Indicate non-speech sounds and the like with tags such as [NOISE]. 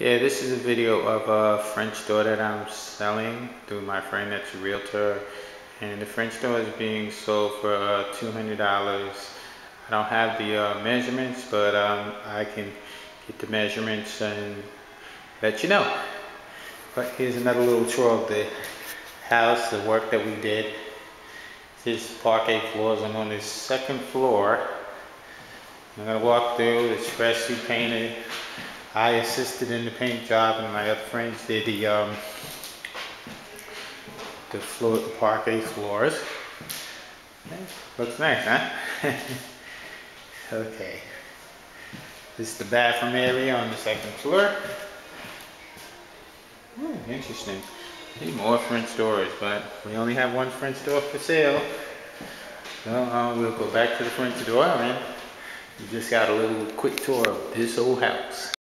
Yeah, this is a video of a French door that I'm selling through my friend that's a realtor. And the French door is being sold for uh, $200. I don't have the uh, measurements, but um, I can get the measurements and let you know. But here's another little tour of the house, the work that we did. This is parquet floors. I'm on the second floor. I'm gonna walk through, it's freshly painted. I assisted in the paint job and my other friends did the um, the floor, the parquet floors. Okay. Looks nice, huh? [LAUGHS] okay. This is the bathroom area on the second floor. Hmm, interesting. Need more French doors, but we only have one French door for sale. So uh, we'll go back to the French door and we just got a little quick tour of this old house.